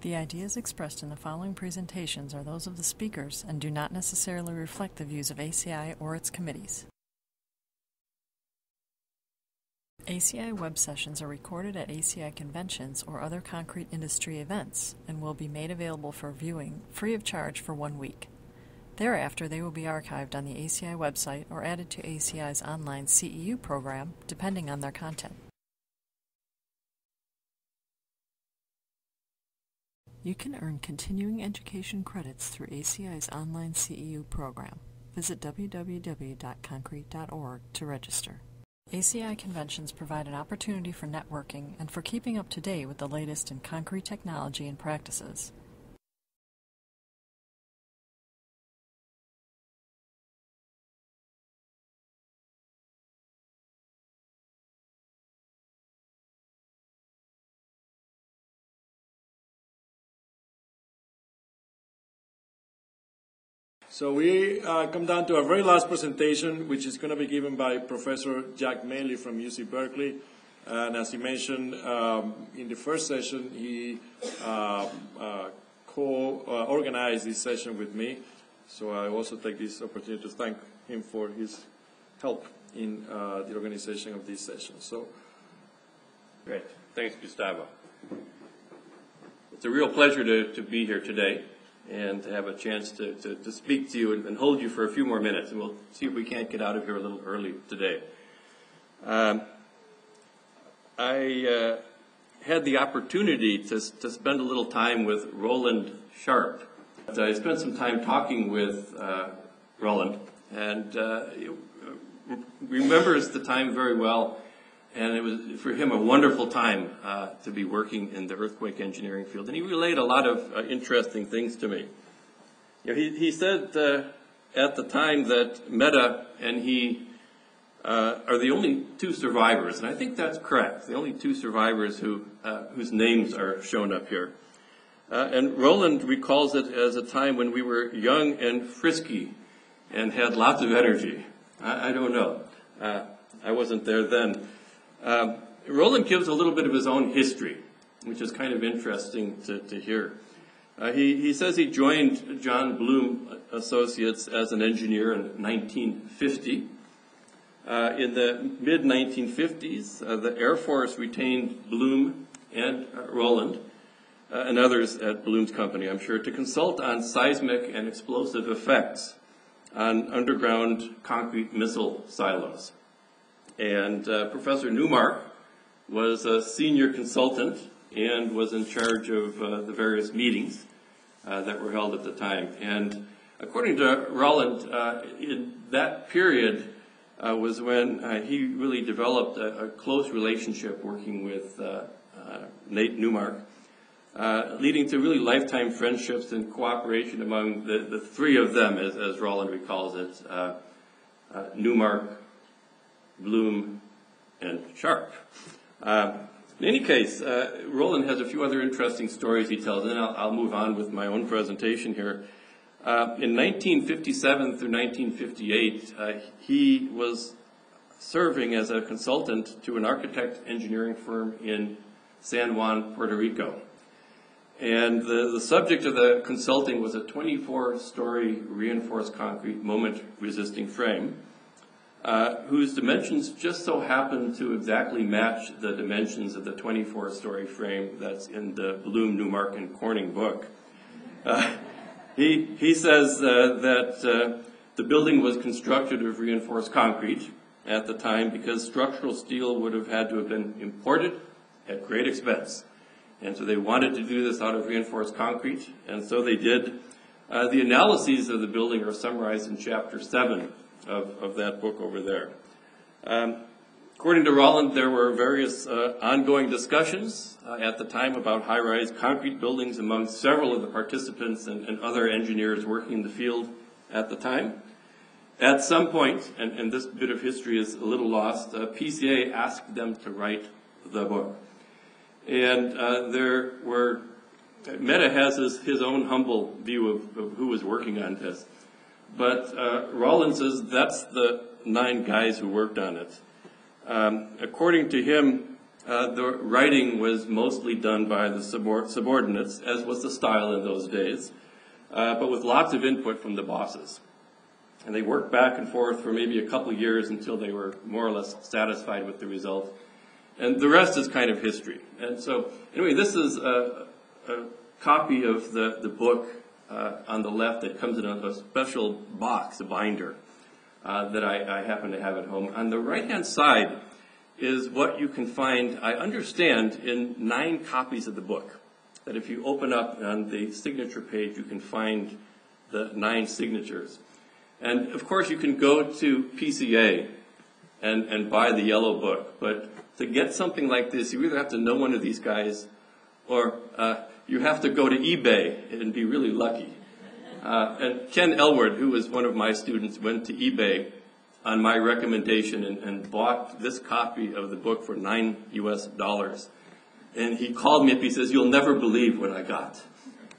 The ideas expressed in the following presentations are those of the speakers and do not necessarily reflect the views of ACI or its committees. ACI web sessions are recorded at ACI conventions or other concrete industry events and will be made available for viewing free of charge for one week. Thereafter, they will be archived on the ACI website or added to ACI's online CEU program, depending on their content. You can earn continuing education credits through ACI's online CEU program. Visit www.concrete.org to register. ACI conventions provide an opportunity for networking and for keeping up to date with the latest in concrete technology and practices. So we uh, come down to our very last presentation, which is going to be given by Professor Jack Moehle from UC Berkeley. And as he mentioned um, in the first session, he uh, uh, co-organized this session with me. So I also take this opportunity to thank him for his help in uh, the organization of this session. So, great. Thanks, Gustavo. It's a real pleasure to, to be here today and to have a chance to, to, to speak to you and, and, hold you for a few more minutes. And we'll see if we can't get out of here a little early today. Um, I uh, had the opportunity to, to spend a little time with Roland Sharpe. I spent some time talking with uh, Roland and uh, remembers the time very well and it was for him a wonderful time uh, to be working in the earthquake engineering field. And he relayed a lot of uh, interesting things to me. You know, he, he said uh, at the time that Mete and he uh, are the only two survivors, and I think that's correct. The only two survivors who uh, whose names are shown up here. Uh, and Roland recalls it as a time when we were young and frisky and had lots of energy. I, I don't know. I wasn't there then. Um, Roland gives a little bit of his own history, which is kind of interesting to, to hear. Uh, he, he says he joined John Blume Associates as an engineer in 1950. Uh, in the mid 1950s, uh, the Air Force retained Blume and uh, Roland uh, and others at Blume's company, I'm sure, to consult on seismic and explosive effects on underground concrete missile silos. And uh, Professor Newmark was a senior consultant and was in charge of uh, the various meetings uh, that were held at the time. And according to Roland, uh, in that period uh, was when uh, he really developed a, a, close relationship working with Nate Newmark. leading to really lifetime friendships and cooperation among the, the three of them, as, as recalls it Newmark, Blume, and Sharpe. Uh, in any case, uh, Roland has a few other interesting stories he tells, and I'll, I'll move on with my own presentation here. Uh, in 1957 through 1958, uh, he was serving as a consultant to an architect engineering firm in San Juan, Puerto Rico. And the, the subject of the consulting was a 24 story reinforced concrete moment resisting frame uh, whose dimensions just so happen to exactly match the dimensions of the 24-story frame that's in the Blume, Newmark, and Corning book. Uh, he, he says uh, that uh, the building was constructed of reinforced concrete at the time because structural steel would have had to have been imported at great expense. And so they wanted to do this out of reinforced concrete, and so they did. Uh, the analyses of the building are summarized in chapter 7 of, of that book over there. Um, according to Roland, there were various uh, ongoing discussions uh, at the time about high rise concrete buildings among several of the participants and, and, other engineers working in the field at the time. At some point, and, and this bit of history is a little lost, uh, PCA asked them to write the book. And uh, there were, Mete has his, his own humble view of, of who was working on this. But uh, Roland says that's the nine guys who worked on it. Um, according to him, uh, the writing was mostly done by the subor- subordinates, as was the style in those days, uh, but with lots of input from the bosses. And they worked back and forth for maybe a couple years until they were more or less satisfied with the result. And the rest is kind of history. And so, anyway, this is a, a copy of the, the book uh, on the left that comes in a, special box, a binder, uh, that I, I happen to have at home. On the right hand side is what you can find, I understand, in nine copies of the book. That if you open up on the signature page, you can find the nine signatures. And of course, you can go to PCA and, and buy the yellow book, but to get something like this, you either have to know one of these guys or uh, you have to go to eBay and be really lucky. Uh, and Ken Elwood, who was one of my students, went to eBay on my recommendation and, and bought this copy of the book for nine US dollars. And he called me up, he says, You'll never believe what I got.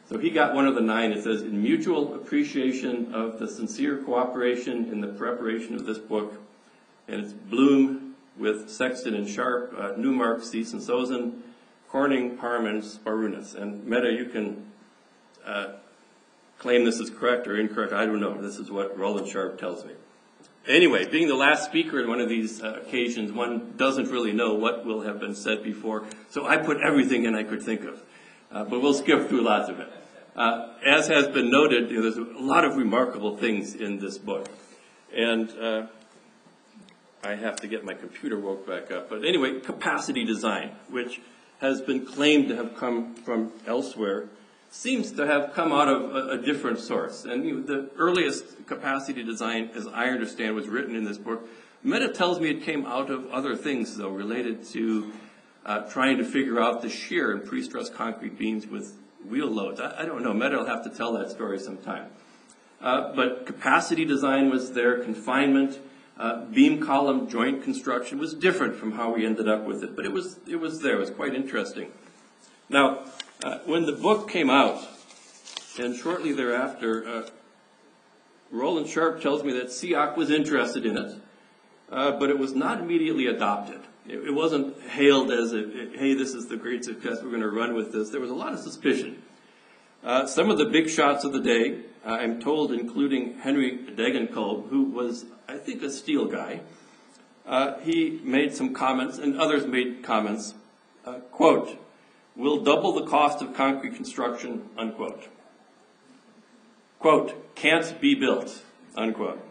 So he got one of the nine. It says, In mutual appreciation of the sincere cooperation in the preparation of this book, and it's Blume with Sexton and Sharpe, uh, Newmark, Siess and Sozen, Corning, Parman, Sparunas. And Mete, you can uh, claim this is correct or incorrect. I don't know. This is what Roland Sharpe tells me. Anyway, being the last speaker at one of these uh, occasions, one doesn't really know what will have been said before, so I put everything in I could think of. Uh, but we'll skip through lots of it. Uh, as has been noted, you know, there's a lot of remarkable things in this book. And uh, I have to get my computer woke back up. But anyway, capacity design, which has been claimed to have come from elsewhere, seems to have come out of a, a different source. And you know, the earliest capacity design, as I understand, was written in this book. Mete tells me it came out of other things, though, related to uh, trying to figure out the shear in pre-stressed concrete beams with wheel loads. I, I don't know. Mete will have to tell that story sometime. Uh, but capacity design was there, confinement, uh, beam column joint construction was different from how we ended up with it, but it was it was there. It was quite interesting. Now, uh, when the book came out, and shortly thereafter, uh, Roland Sharpe tells me that SEAOC was interested in it, uh, but it was not immediately adopted. It, it wasn't hailed as, a, hey, this is the great success, we're going to run with this. There was a lot of suspicion. Uh, some of the big shots of the day, I'm told, including Henry Degenkolb, who was, I think, a steel guy, uh, he made some comments, and others made comments. Uh, quote, will double the cost of concrete construction, unquote. Quote, can't be built, unquote.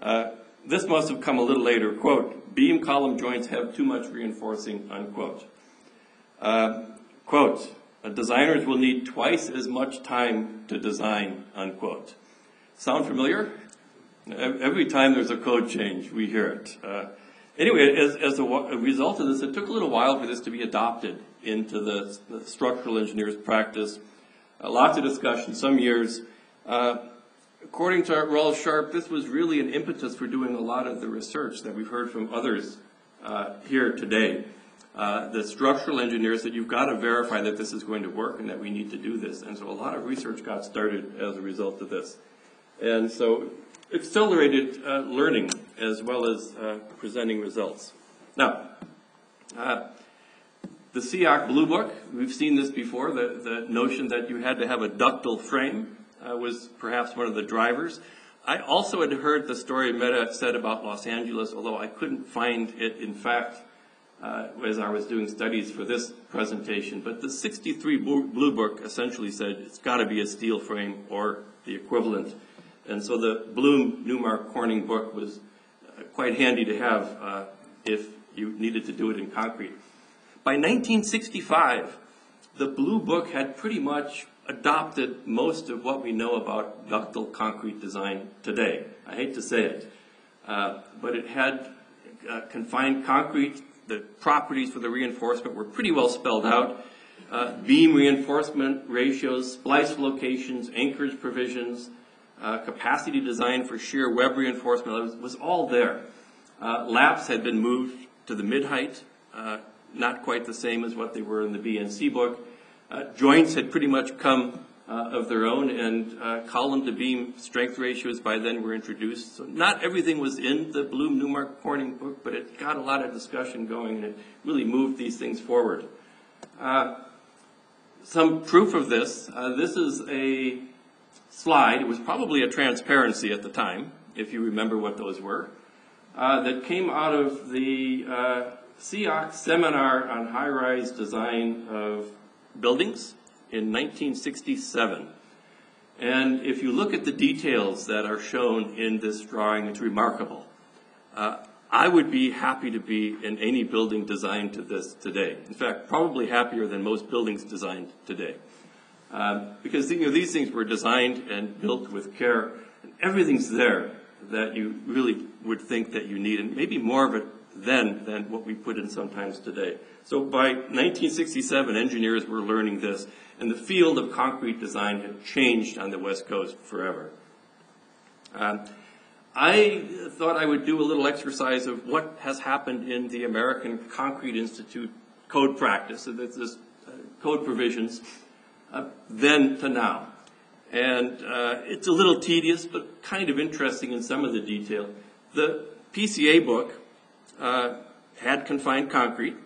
Uh, this must have come a little later. Quote, beam column joints have too much reinforcing, unquote. Uh, quote, designers will need twice as much time to design, unquote. Sound familiar? Every time there's a code change, we hear it. Uh, anyway, as, as a, a, result of this, it took a little while for this to be adopted into the, the structural engineer's practice. Uh, lots of discussion, some years. Uh, according to Roland Sharpe, this was really an impetus for doing a lot of the research that we've heard from others uh, here today. Uh, the structural engineers said you've got to verify that this is going to work and that we need to do this. And so a lot of research got started as a result of this. And so accelerated uh, learning as well as uh, presenting results. Now, uh, the SEAOC Blue Book, we've seen this before, the, the notion that you had to have a ductile frame uh, was perhaps one of the drivers. I also had heard the story Mete said about Los Angeles, although I couldn't find it in fact uh, as I was doing studies for this presentation. But the 63 Blue Book essentially said it's got to be a steel frame or the equivalent. And so the Blume Newmark Corning book was uh, quite handy to have uh, if you needed to do it in concrete. By 1965, the Blue Book had pretty much adopted most of what we know about ductile concrete design today. I hate to say it, uh, but it had uh, confined concrete. The properties for the reinforcement were pretty well spelled out. Uh, beam reinforcement ratios, splice locations, anchorage provisions, uh, capacity design for shear web reinforcement was, was all there. Uh, laps had been moved to the mid-height, not quite the same as what they were in the BNC book. Uh, joints had pretty much come uh, of their own, and uh, column to beam strength ratios by then were introduced. So not everything was in the Blume Newmark Corning book, but it got a lot of discussion going, and it really moved these things forward. Uh, some proof of this. Uh, this is a slide. It was probably a transparency at the time, if you remember what those were, uh, that came out of the uh, seminar on high-rise design of buildings in 1967. And if you look at the details that are shown in this drawing, it's remarkable. Uh, I would be happy to be in any building designed to this today. In fact, probably happier than most buildings designed today. Um, because you know, these things were designed and built with care, and everything's there that you really would think that you need, and maybe more of it then than what we put in sometimes today. So by 1967, engineers were learning this, and the field of concrete design had changed on the West Coast forever. Um, I thought I would do a little exercise of what has happened in the American Concrete Institute code practice, so this uh, code provisions, uh, then to now. And uh, it's a little tedious, but kind of interesting in some of the detail. The PCA book had confined concrete.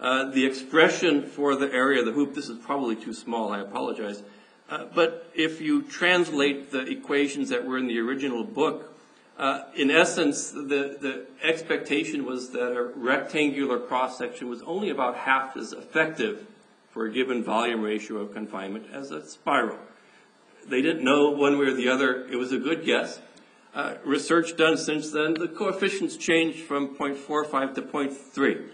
Uh, the expression for the area of the hoop, this is probably too small, I apologize. Uh, but if you translate the equations that were in the original book uh, in essence, the, the expectation was that a rectangular cross section was only about half as effective for a given volume ratio of confinement as a spiral. They didn't know one way or the other. It was a good guess. Uh, research done since then, the coefficients changed from 0.45 to 0.3.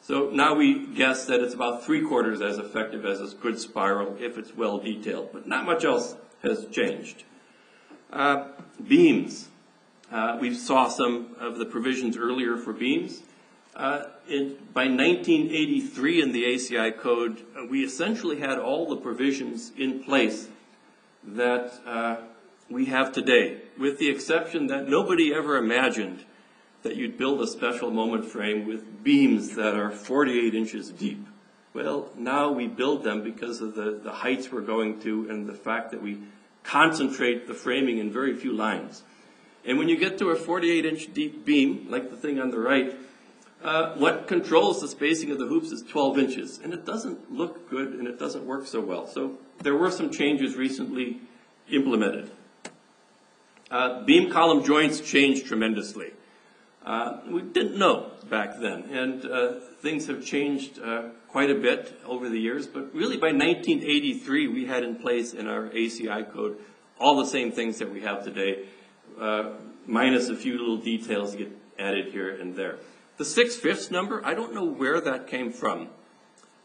So now we guess that it's about three quarters as effective as a good spiral if it's well detailed, but not much else has changed. Uh, beams. Uh, we saw some of the provisions earlier for beams. Uh, by 1983 in the ACI code, uh, we essentially had all the provisions in place that uh, we have today, with the exception that nobody ever imagined that you'd build a special moment frame with beams that are 48 inches deep. Well, now we build them because of the, the heights we're going to and the fact that we concentrate the framing in very few lines. And when you get to a 48 inch deep beam, like the thing on the right, uh, what controls the spacing of the hoops is 12 inches. And it doesn't look good and it doesn't work so well. So there were some changes recently implemented. Uh, beam column joints changed tremendously. Uh, we didn't know back then, and uh, things have changed uh, quite a bit over the years. But really, by 1983, we had in place in our ACI code all the same things that we have today uh, minus a few little details get added here and there. The six-fifths number, I don't know where that came from,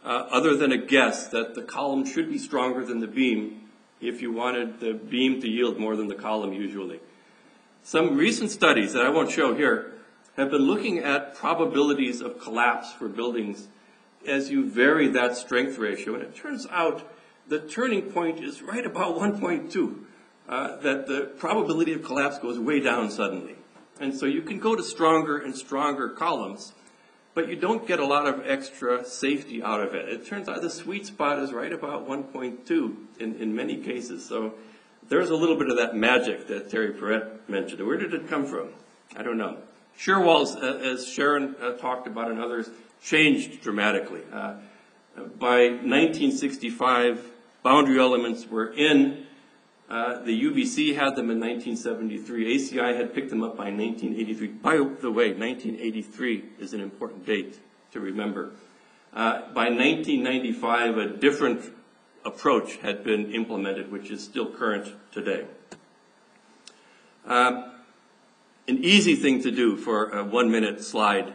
uh, other than a guess that the column should be stronger than the beam if you wanted the beam to yield more than the column usually. Some recent studies that I won't show here have been looking at probabilities of collapse for buildings as you vary that strength ratio. And it turns out the turning point is right about 1.2 uh, that the probability of collapse goes way down suddenly. And so you can go to stronger and stronger columns, but you don't get a lot of extra safety out of it. It turns out the sweet spot is right about 1.2 in, in many cases. So there's a little bit of that magic that Terry Paret mentioned. Where did it come from? I don't know. Shear walls, uh, as Sharon uh, talked about and others, changed dramatically. Uh, by 1965, boundary elements were in uh, the UBC had them in 1973. ACI had picked them up by 1983. By the way, 1983 is an important date to remember. Uh, by 1995, a different approach had been implemented, which is still current today. Uh, an easy thing to do for a one-minute slide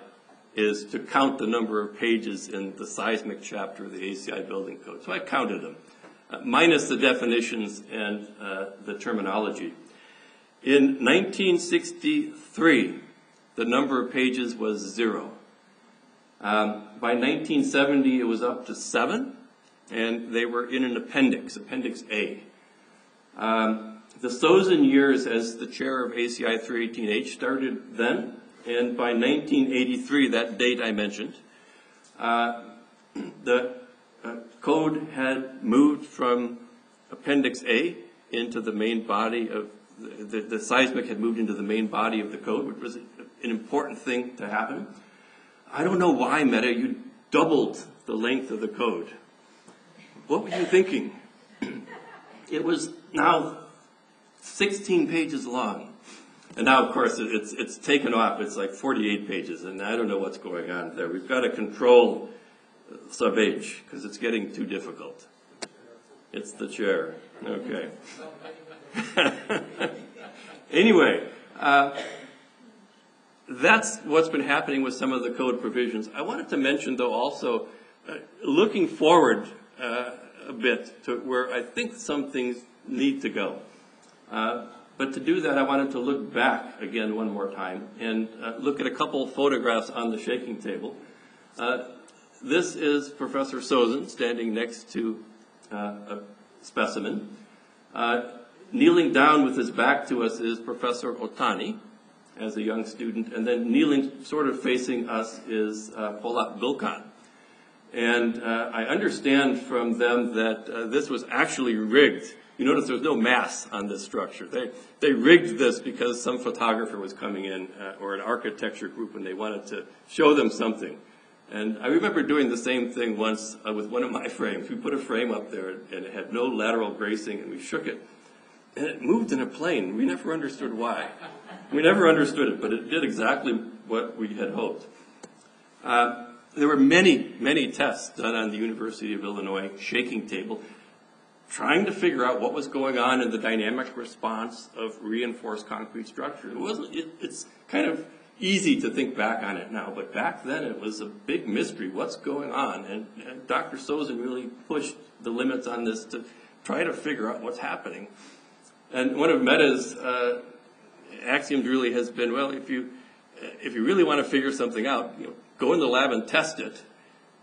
is to count the number of pages in the seismic chapter of the ACI building code. So I counted them. Minus the definitions and uh, the terminology. In 1963, the number of pages was zero. Um, by 1970, it was up to seven, and they were in an appendix, Appendix A. Um, the Sozen years as the chair of ACI 318H started then, and by 1983, that date I mentioned, uh, the code had moved from Appendix A into the main body of, the, the seismic had moved into the main body of the code, which was an important thing to happen. I don't know why, Mete, you doubled the length of the code. What were you thinking? It was now 16 pages long. And now, of course, it's, it's taken off. It's like 48 pages, and I don't know what's going on there. We've got to control H, because it's getting too difficult. It's the chair. Okay. Anyway, uh, that's what's been happening with some of the code provisions. I wanted to mention, though, also, uh, looking forward uh, a bit to where I think some things need to go. Uh, But to do that, I wanted to look back again one more time and uh, look at a couple photographs on the shaking table. This is Professor Sozen standing next to uh, a specimen. Uh, Kneeling down with his back to us is Professor Otani as a young student, and then kneeling sort of facing us is uh, Polat Gülkan. And uh, I understand from them that uh, this was actually rigged. You notice there's no mass on this structure. They, they rigged this because some photographer was coming in, uh, or an architecture group, and they wanted to show them something. And I remember doing the same thing once uh, with one of my frames. We put a frame up there, and it had no lateral bracing, and we shook it. And it moved in a plane. We never understood why. We never understood it, but it did exactly what we had hoped. Uh, there were many, many tests done on the University of Illinois shaking table, trying to figure out what was going on in the dynamic response of reinforced concrete structure. It wasn't. It, it's kind of easy to think back on it now, but back then it was a big mystery. What's going on? And, and Dr. Sozen really pushed the limits on this to try to figure out what's happening. And one of Mete's uh, axioms really has been, well, if you if you really want to figure something out, you know, go in the lab and test it,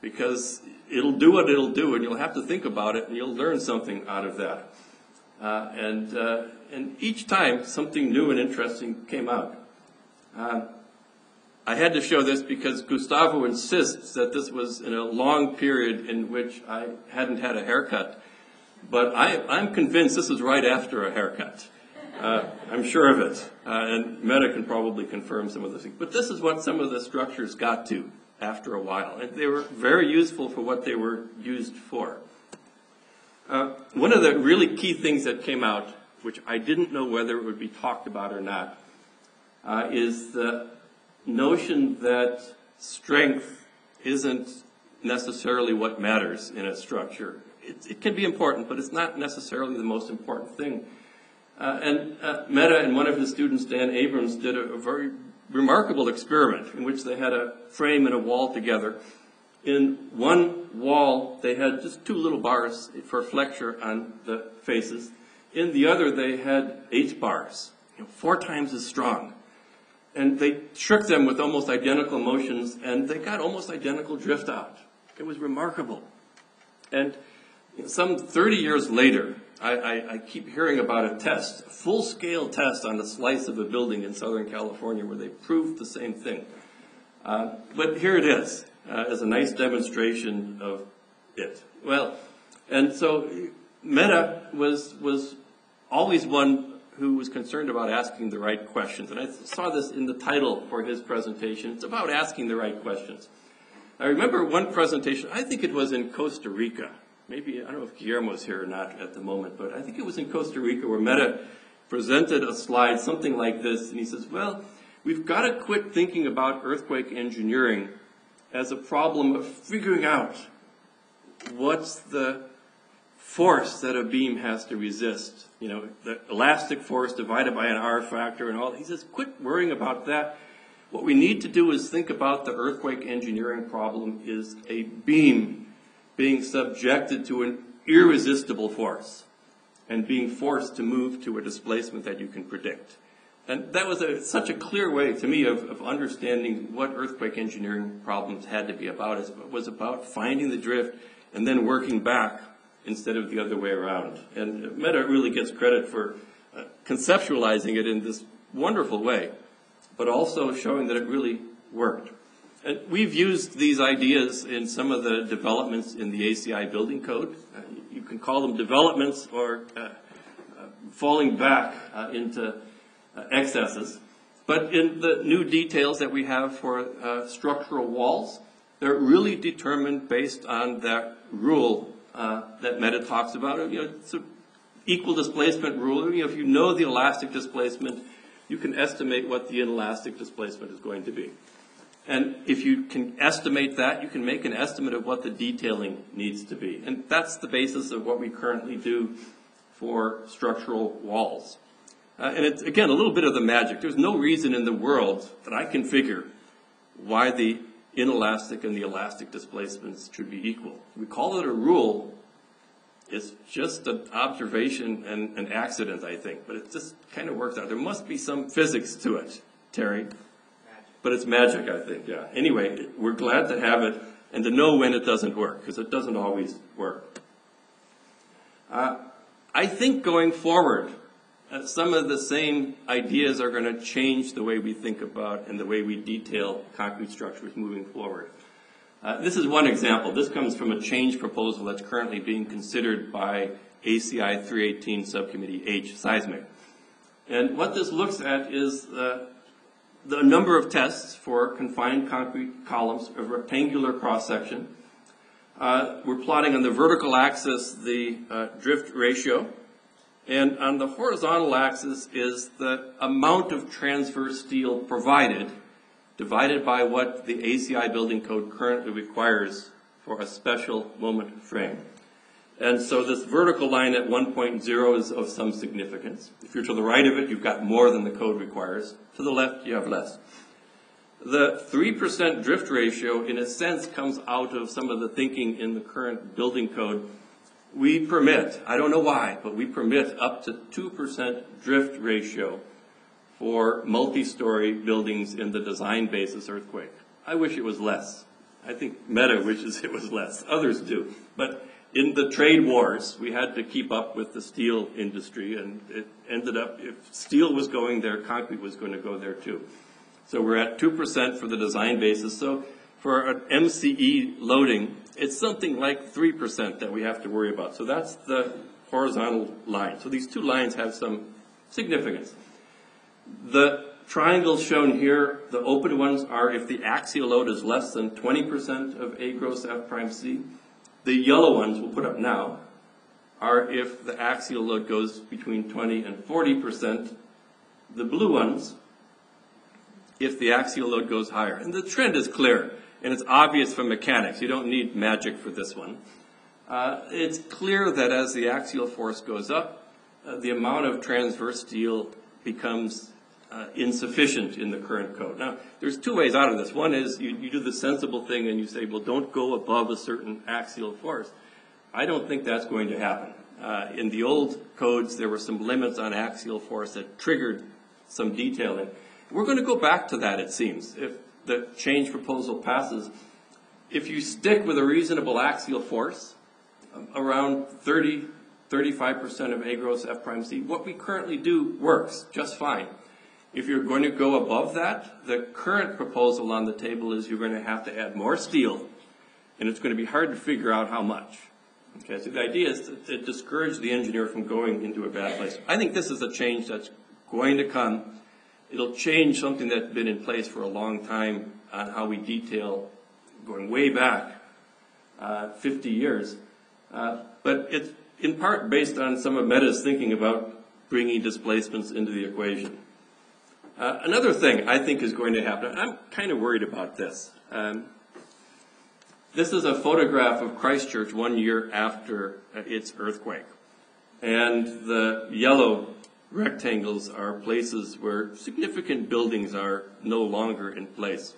because it'll do what it'll do, and you'll have to think about it, and you'll learn something out of that. Uh, and uh, and each time something new and interesting came out. Uh, I had to show this because Gustavo insists that this was in a long period in which I hadn't had a haircut. But I, I'm convinced this is right after a haircut. Uh, I'm sure of it. Uh, and Mete can probably confirm some of those things. But this is what some of the structures got to after a while. And they were very useful for what they were used for. Uh, one of the really key things that came out, which I didn't know whether it would be talked about or not, uh, is the notion that strength isn't necessarily what matters in a structure. It, it can be important, but it's not necessarily the most important thing. Uh, and uh, Mete and one of his students, Dan Abrams, did a, a very remarkable experiment in which they had a frame and a wall together. In one wall, they had just two little bars for flexure on the faces. In the other, they had eight bars, you know, four times as strong. And they shook them with almost identical motions, and they got almost identical drift out. It was remarkable. And some 30 years later, I, I, I keep hearing about a test, a full-scale test on a slice of a building in Southern California where they proved the same thing. Uh, but here it is, uh, as a nice demonstration of it. Well, and so Mete was, was always one who was concerned about asking the right questions. And I saw this in the title for his presentation. It's about asking the right questions. I remember one presentation, I think it was in Costa Rica. Maybe, I don't know if Guillermo Guillermo's here or not at the moment, but I think it was in Costa Rica where Mete presented a slide, something like this, and he says, well, we've got to quit thinking about earthquake engineering as a problem of figuring out what's the force that a beam has to resist. You know, the elastic force divided by an R factor and all. He says, quit worrying about that. What we need to do is think about the earthquake engineering problem is a beam being subjected to an irresistible force and being forced to move to a displacement that you can predict. And that was a, such a clear way to me of, of understanding what earthquake engineering problems had to be about. It was about finding the drift and then working back instead of the other way around. And Mete really gets credit for uh, conceptualizing it in this wonderful way, but also showing that it really worked. And we've used these ideas in some of the developments in the ACI building code. Uh, you can call them developments or uh, uh, falling back uh, into uh, excesses. But in the new details that we have for structural walls, they're really determined based on that rule uh, that Mete talks about. You know, it's an equal displacement rule. You know, if you know the elastic displacement, you can estimate what the inelastic displacement is going to be. And if you can estimate that, you can make an estimate of what the detailing needs to be. And that's the basis of what we currently do for structural walls. Uh, and it's, again, a little bit of the magic. There's no reason in the world that I can figure why the inelastic and the elastic displacements should be equal. We call it a rule. It's just an observation and an accident, I think, but it just kind of works out. There must be some physics to it, Terry. Magic. But it's magic, I think, yeah. Anyway, we're glad to have it and to know when it doesn't work, because it doesn't always work. Uh, I think going forward, uh, some of the same ideas are going to change the way we think about and the way we detail concrete structures moving forward. Uh, this is one example. This comes from a change proposal that's currently being considered by ACI 318 Subcommittee H seismic. And what this looks at is uh, the number of tests for confined concrete columns of rectangular cross section. Uh, we're plotting on the vertical axis the uh, drift ratio and on the horizontal axis is the amount of transverse steel provided divided by what the ACI building code currently requires for a special moment frame. And so this vertical line at 1.0 is of some significance. If you're to the right of it, you've got more than the code requires. To the left, you have less. The 3% drift ratio, in a sense, comes out of some of the thinking in the current building code we permit, I don't know why, but we permit up to 2% drift ratio for multi-story buildings in the design basis earthquake. I wish it was less. I think Mete wishes it was less. Others do. But in the trade wars, we had to keep up with the steel industry, and it ended up, if steel was going there, concrete was going to go there too. So we're at 2% for the design basis. So for an MCE loading, it's something like 3% that we have to worry about. So that's the horizontal line. So these two lines have some significance. The triangles shown here, the open ones are if the axial load is less than 20% of A gross F prime C. The yellow ones we'll put up now are if the axial load goes between 20 and 40%. The blue ones, if the axial load goes higher. And the trend is clear and it's obvious from mechanics. You don't need magic for this one. Uh, it's clear that as the axial force goes up, uh, the amount of transverse steel becomes uh, insufficient in the current code. Now, there's two ways out of this. One is you, you do the sensible thing and you say, well, don't go above a certain axial force. I don't think that's going to happen. Uh, in the old codes, there were some limits on axial force that triggered some detailing. We're going to go back to that, it seems. If the change proposal passes, if you stick with a reasonable axial force, um, around 30, 35% of A gross F prime C, what we currently do works just fine. If you're going to go above that, the current proposal on the table is you're going to have to add more steel, and it's going to be hard to figure out how much. Okay, so the idea is to, to discourage the engineer from going into a bad place. I think this is a change that's going to come It'll change something that's been in place for a long time on how we detail, going way back, uh, 50 years. Uh, but it's in part based on some of Mete's thinking about bringing displacements into the equation. Uh, another thing I think is going to happen, I'm kind of worried about this. Um, this is a photograph of Christchurch one year after uh, its earthquake. And the yellow rectangles are places where significant buildings are no longer in place.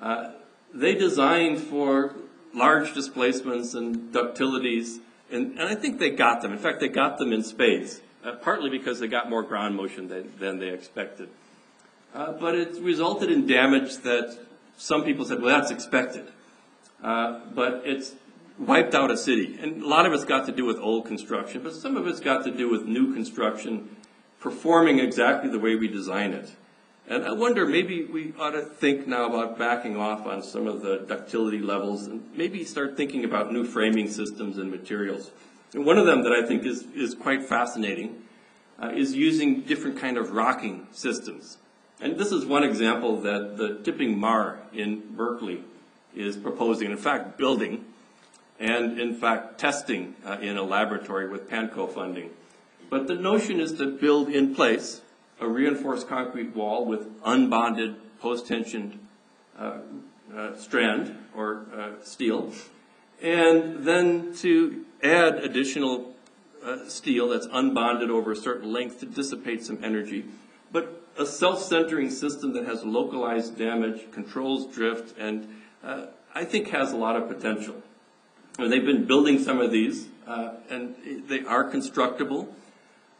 Uh, they designed for large displacements and ductilities, and, and, I think they got them. In fact, they got them in spades, uh, partly because they got more ground motion than, than they expected. Uh, but it resulted in damage that some people said, well, that's expected. Uh, but it's wiped out a city. And a lot of it's got to do with old construction, but some of it's got to do with new construction performing exactly the way we design it. And I wonder, maybe we ought to think now about backing off on some of the ductility levels and maybe start thinking about new framing systems and materials. And one of them that I think is, is quite fascinating uh, is using different kind of rocking systems. And this is one example that the Tipping Mar in Berkeley is proposing, in fact, building, and in fact, testing uh, in a laboratory with PANCO funding. But the notion is to build in place a reinforced concrete wall with unbonded post-tensioned uh, uh, strand or uh, steel, and then to add additional uh, steel that's unbonded over a certain length to dissipate some energy, but a self-centering system that has localized damage, controls drift, and uh, I think has a lot of potential. And they've been building some of these, uh, and they are constructible.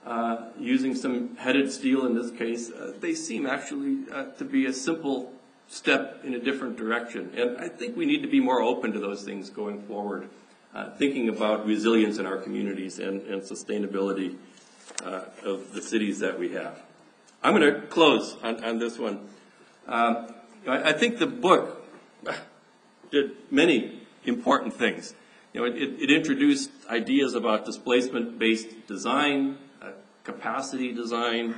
Uh, using some headed steel in this case, uh, they seem actually uh, to be a simple step in a different direction. And I think we need to be more open to those things going forward, uh, thinking about resilience in our communities and, and sustainability of the cities that we have. I'm going to close on, on this one. Um, I, I think the book did many important things. You know, it, it introduced ideas about displacement-based design, capacity design,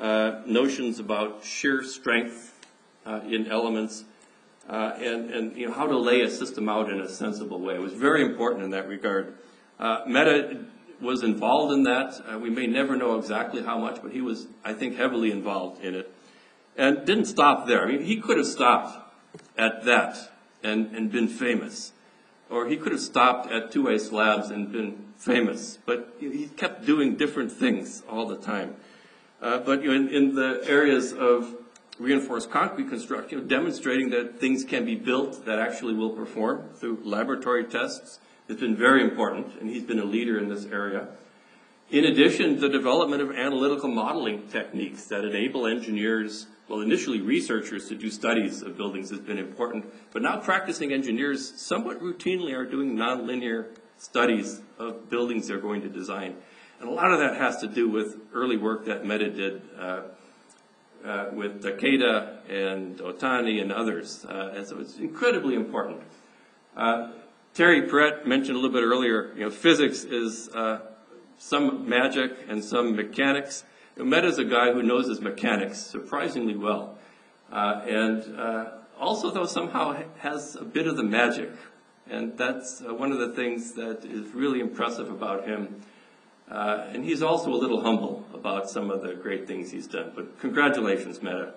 uh, notions about shear strength uh, in elements, uh, and, and you know, how to lay a system out in a sensible way. It was very important in that regard. Uh, Mete was involved in that. Uh, we may never know exactly how much, but he was, I think, heavily involved in it. And didn't stop there. I mean, he could have stopped at that and, and been famous. Or he could have stopped at two-way slabs and been famous. But he kept doing different things all the time. Uh, but you know, in, in the areas of reinforced concrete construction, demonstrating that things can be built that actually will perform through laboratory tests has been very important, and he's been a leader in this area. In addition, the development of analytical modeling techniques that enable engineers, well, initially researchers to do studies of buildings has been important, but now practicing engineers somewhat routinely are doing nonlinear studies of buildings they're going to design. And a lot of that has to do with early work that Mete did uh, uh, with Takeda and Otani and others. Uh, and so it's incredibly important. Uh, Terry Paret mentioned a little bit earlier, you know, physics is uh, some magic and some mechanics. Know, Mete's a guy who knows his mechanics surprisingly well. Uh, and also, though, somehow has a bit of the magic. And that's one of the things that is really impressive about him. Uh, and he's also a little humble about some of the great things he's done. But congratulations, Mete.